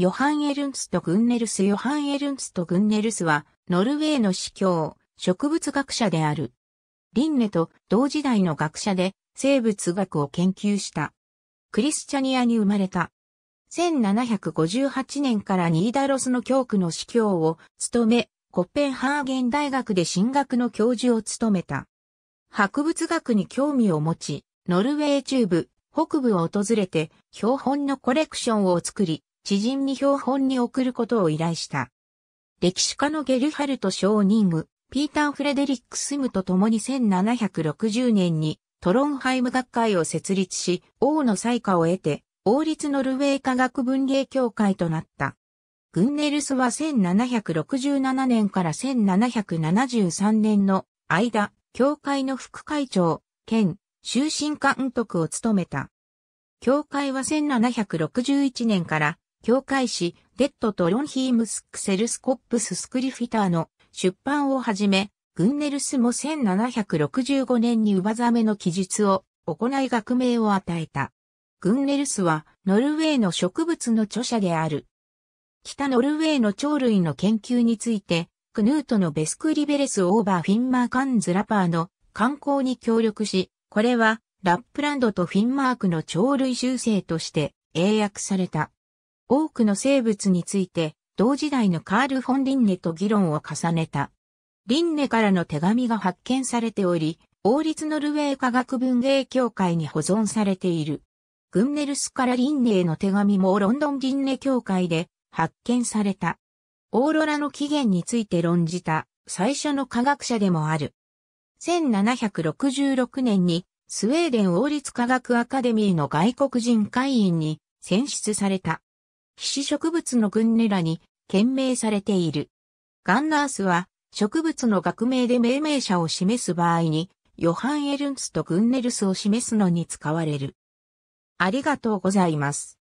ヨハン・エルンスト・グンネルスヨハン・エルンスト・グンネルスは、ノルウェーの司教、植物学者である。リンネと同時代の学者で生物学を研究した。クリスチャニアに生まれた。1758年からニーダロスの教区の司教を務め、コッペンハーゲン大学で進学の教授を務めた。博物学に興味を持ち、ノルウェー中部、北部を訪れて、標本のコレクションを作り、知人に標本に送ることを依頼した。歴史家のゲルハルト・ショーニング、ピーター・フレデリック・スムと共に1760年にトロンハイム学会を設立し、王の採火を得て、王立ノルウェー科学文芸協会となった。グンネルスは1767年から1773年の間、協会の副会長、兼、終身監督を務めた。協会は1761年から、協会誌、デッドとロンヒームスクセルスコップススクリフィターの出版をはじめ、グンネルスも1765年にウバザメの記述を行い学名を与えた。グンネルスはノルウェーの植物の著者である。北ノルウェーの鳥類の研究について、クヌートのベスクリベレスオーバーフィンマーカンズラパーの観光に協力し、これはラップランドとフィンマークの鳥類習性として英訳された。多くの生物について同時代のカール・フォン・リンネと議論を重ねた。リンネからの手紙が発見されており、王立ノルウェー科学文芸協会に保存されている。グンネルスからリンネへの手紙もロンドンリンネ協会で発見された。オーロラの起源について論じた最初の科学者でもある。1766年にスウェーデン王立科学アカデミーの外国人会員に選出された。皮脂植物のグンネラに懸命されている。ガンナースは植物の学名で命名者を示す場合にヨハン・エルンスとグンネルスを示すのに使われる。ありがとうございます。